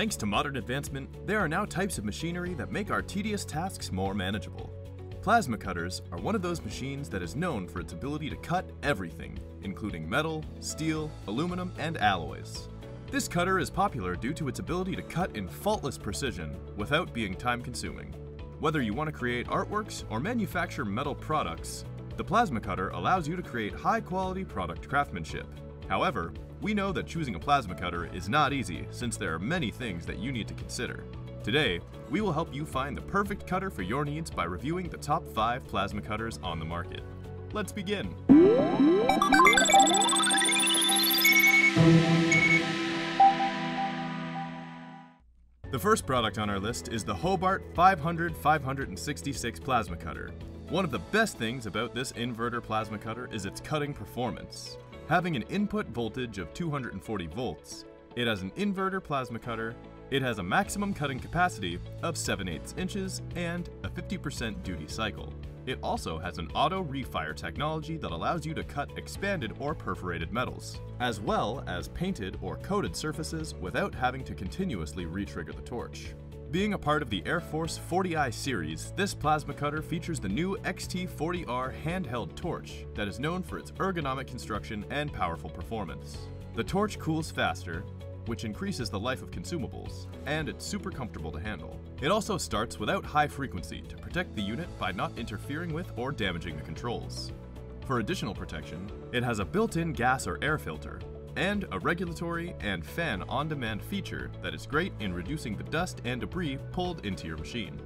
Thanks to modern advancement, there are now types of machinery that make our tedious tasks more manageable. Plasma cutters are one of those machines that is known for its ability to cut everything, including metal, steel, aluminum, and alloys. This cutter is popular due to its ability to cut in faultless precision without being time consuming. Whether you want to create artworks or manufacture metal products, the plasma cutter allows you to create high quality product craftsmanship. However, we know that choosing a plasma cutter is not easy since there are many things that you need to consider. Today, we will help you find the perfect cutter for your needs by reviewing the top 5 plasma cutters on the market. Let's begin. The first product on our list is the Hobart 500 566 plasma cutter. One of the best things about this inverter plasma cutter is its cutting performance. Having an input voltage of 240 volts, it has an inverter plasma cutter, it has a maximum cutting capacity of 7 8 inches and a 50% duty cycle. It also has an auto refire technology that allows you to cut expanded or perforated metals, as well as painted or coated surfaces without having to continuously retrigger the torch. Being a part of the Air Force 40i series, this plasma cutter features the new XT40R handheld torch that is known for its ergonomic construction and powerful performance. The torch cools faster, which increases the life of consumables, and it's super comfortable to handle. It also starts without high frequency to protect the unit by not interfering with or damaging the controls. For additional protection, it has a built-in gas or air filter, and a regulatory and fan on-demand feature that is great in reducing the dust and debris pulled into your machine.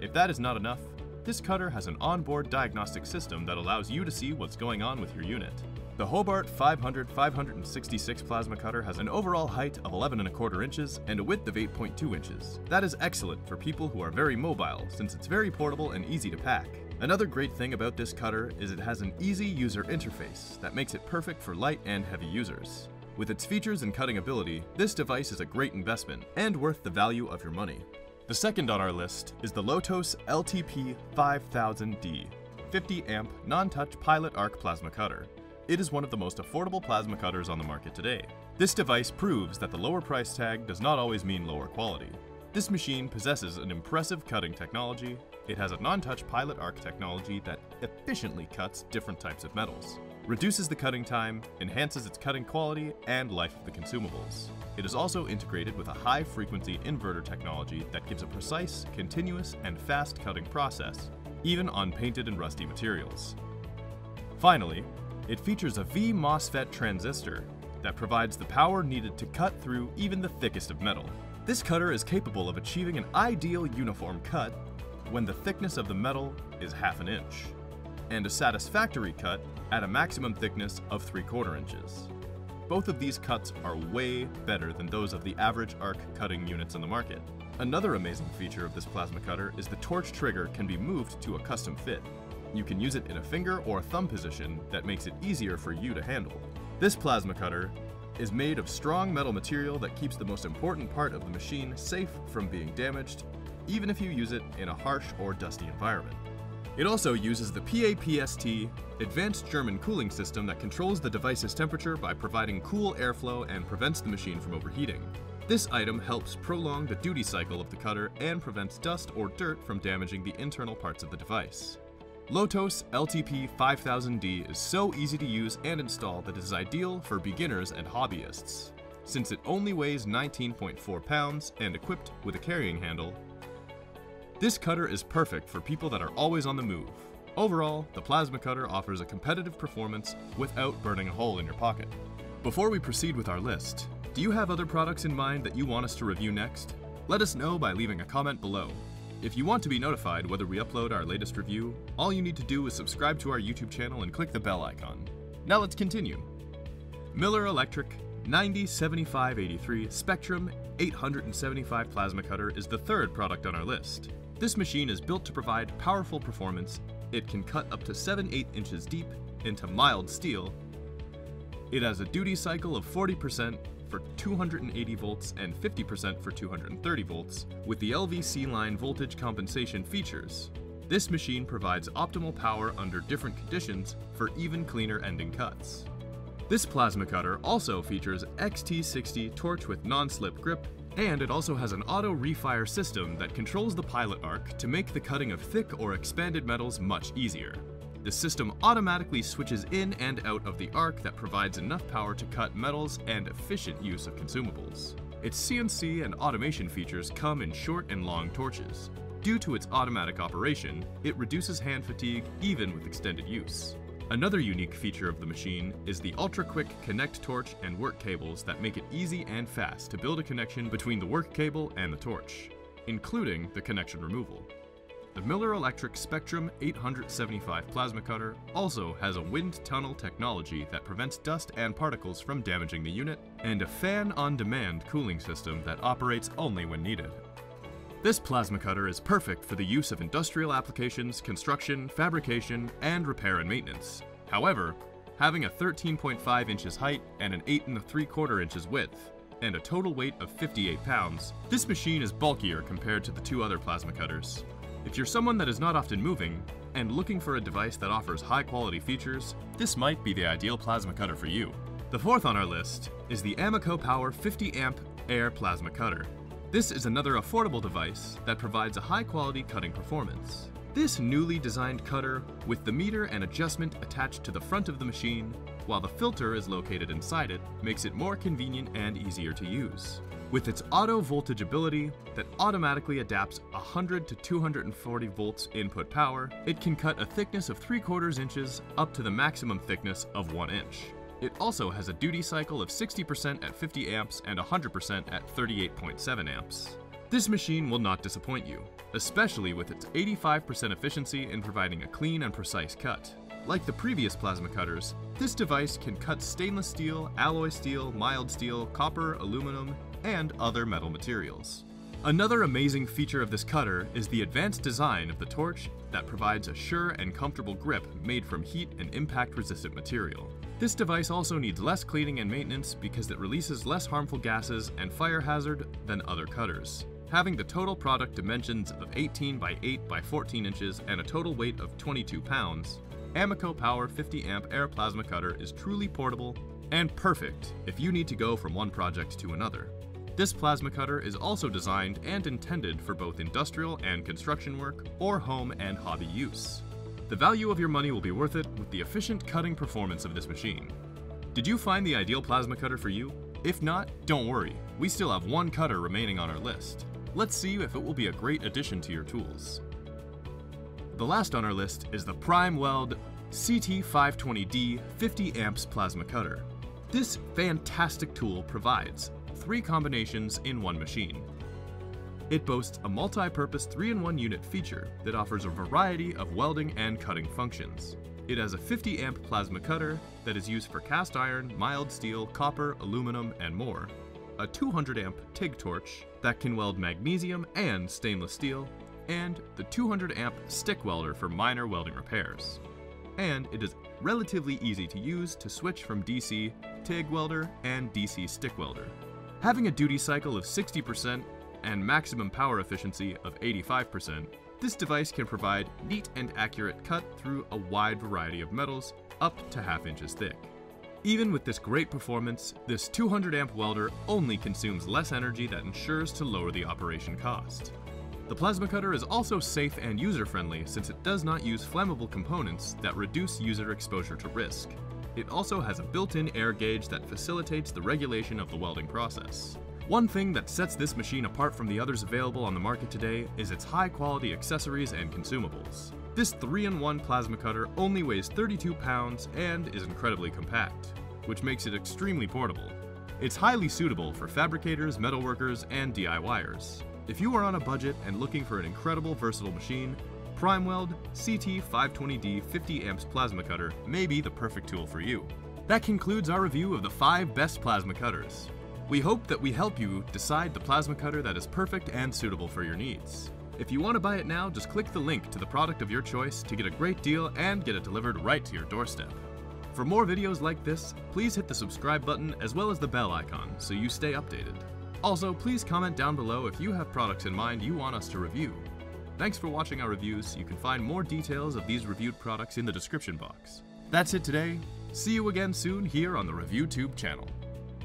If that is not enough, this cutter has an onboard diagnostic system that allows you to see what's going on with your unit. The Hobart 500 566 plasma cutter has an overall height of 11 and a quarter inches and a width of 8.2 inches. That is excellent for people who are very mobile since it's very portable and easy to pack. Another great thing about this cutter is it has an easy user interface that makes it perfect for light and heavy users. With its features and cutting ability, this device is a great investment and worth the value of your money. The second on our list is the Lotos LTP 5000D, 50 amp non-touch pilot arc plasma cutter it is one of the most affordable plasma cutters on the market today. This device proves that the lower price tag does not always mean lower quality. This machine possesses an impressive cutting technology. It has a non-touch pilot arc technology that efficiently cuts different types of metals, reduces the cutting time, enhances its cutting quality, and life of the consumables. It is also integrated with a high-frequency inverter technology that gives a precise, continuous, and fast cutting process, even on painted and rusty materials. Finally, it features a V MOSFET transistor that provides the power needed to cut through even the thickest of metal. This cutter is capable of achieving an ideal uniform cut when the thickness of the metal is half an inch, and a satisfactory cut at a maximum thickness of 3 quarter inches. Both of these cuts are way better than those of the average arc cutting units in the market. Another amazing feature of this plasma cutter is the torch trigger can be moved to a custom fit, you can use it in a finger or thumb position that makes it easier for you to handle. This plasma cutter is made of strong metal material that keeps the most important part of the machine safe from being damaged, even if you use it in a harsh or dusty environment. It also uses the PAPST advanced German cooling system that controls the device's temperature by providing cool airflow and prevents the machine from overheating. This item helps prolong the duty cycle of the cutter and prevents dust or dirt from damaging the internal parts of the device. Lotos LTP 5000D is so easy to use and install that it is ideal for beginners and hobbyists. Since it only weighs 19.4 pounds and equipped with a carrying handle, this cutter is perfect for people that are always on the move. Overall, the plasma cutter offers a competitive performance without burning a hole in your pocket. Before we proceed with our list, do you have other products in mind that you want us to review next? Let us know by leaving a comment below. If you want to be notified whether we upload our latest review, all you need to do is subscribe to our YouTube channel and click the bell icon. Now let's continue. Miller Electric 907583 Spectrum 875 plasma cutter is the third product on our list. This machine is built to provide powerful performance. It can cut up to 7 8 inches deep into mild steel. It has a duty cycle of 40% for 280 volts and 50% for 230 volts, with the LVC line voltage compensation features. This machine provides optimal power under different conditions for even cleaner ending cuts. This plasma cutter also features XT60 torch with non-slip grip And it also has an auto refire system that controls the pilot arc to make the cutting of thick or expanded metals much easier. The system automatically switches in and out of the arc that provides enough power to cut metals and efficient use of consumables. Its CNC and automation features come in short and long torches. Due to its automatic operation, it reduces hand fatigue even with extended use. Another unique feature of the machine is the ultra-quick connect torch and work cables that make it easy and fast to build a connection between the work cable and the torch, including the connection removal. The Miller Electric Spectrum 875 plasma cutter also has a wind tunnel technology that prevents dust and particles from damaging the unit, and a fan-on-demand cooling system that operates only when needed. This plasma cutter is perfect for the use of industrial applications, construction, fabrication, and repair and maintenance. However, having a 13.5 inches height and an 8 and 3 quarter inches width, and a total weight of 58 pounds, this machine is bulkier compared to the two other plasma cutters. If you're someone that is not often moving, and looking for a device that offers high quality features, this might be the ideal plasma cutter for you. The fourth on our list is the Amico Power 50 amp air plasma cutter. This is another affordable device that provides a high quality cutting performance. This newly designed cutter, with the meter and adjustment attached to the front of the machine, while the filter is located inside it, makes it more convenient and easier to use. With its auto voltage ability that automatically adapts 100 to 240 volts input power, it can cut a thickness of 3 quarters inches up to the maximum thickness of 1 inch. It also has a duty cycle of 60% at 50 amps and 100% at 38.7 amps. This machine will not disappoint you, especially with its 85% efficiency in providing a clean and precise cut. Like the previous plasma cutters, this device can cut stainless steel, alloy steel, mild steel, copper, aluminum, and other metal materials. Another amazing feature of this cutter is the advanced design of the torch that provides a sure and comfortable grip made from heat and impact resistant material. This device also needs less cleaning and maintenance because it releases less harmful gases and fire hazard than other cutters. Having the total product dimensions of 18 by 8 by 14 inches and a total weight of 22 pounds, Amico Power 50 amp air plasma cutter is truly portable and perfect if you need to go from one project to another. This plasma cutter is also designed and intended for both industrial and construction work, or home and hobby use. The value of your money will be worth it with the efficient cutting performance of this machine. Did you find the ideal plasma cutter for you? If not, don't worry, we still have one cutter remaining on our list. Let's see if it will be a great addition to your tools. The last on our list is the Prime Weld CT520D 50 amps plasma cutter. This fantastic tool provides three combinations in one machine. It boasts a multi-purpose 3-in-1 unit feature that offers a variety of welding and cutting functions. It has a 50 amp plasma cutter that is used for cast iron, mild steel, copper, aluminum, and more, a 200 amp TIG torch that can weld magnesium and stainless steel, and the 200 amp stick welder for minor welding repairs. And it is relatively easy to use to switch from DC TIG welder and DC stick welder. Having a duty cycle of 60% and maximum power efficiency of 85%, this device can provide neat and accurate cut through a wide variety of metals up to half inches thick. Even with this great performance, this 200 amp welder only consumes less energy that ensures to lower the operation cost. The plasma cutter is also safe and user-friendly since it does not use flammable components that reduce user exposure to risk. It also has a built-in air gauge that facilitates the regulation of the welding process. One thing that sets this machine apart from the others available on the market today is its high-quality accessories and consumables. This 3-in-1 plasma cutter only weighs 32 pounds and is incredibly compact, which makes it extremely portable. It's highly suitable for fabricators, metalworkers, and DIYers. If you are on a budget and looking for an incredible versatile machine, PrimeWeld CT520D 50 amps plasma cutter may be the perfect tool for you. That concludes our review of the 5 best plasma cutters. We hope that we help you decide the plasma cutter that is perfect and suitable for your needs. If you want to buy it now, just click the link to the product of your choice to get a great deal and get it delivered right to your doorstep. For more videos like this, please hit the subscribe button as well as the bell icon so you stay updated. Also, please comment down below if you have products in mind you want us to review. Thanks for watching our reviews. You can find more details of these reviewed products in the description box. That's it today. See you again soon here on the ReviewTube channel.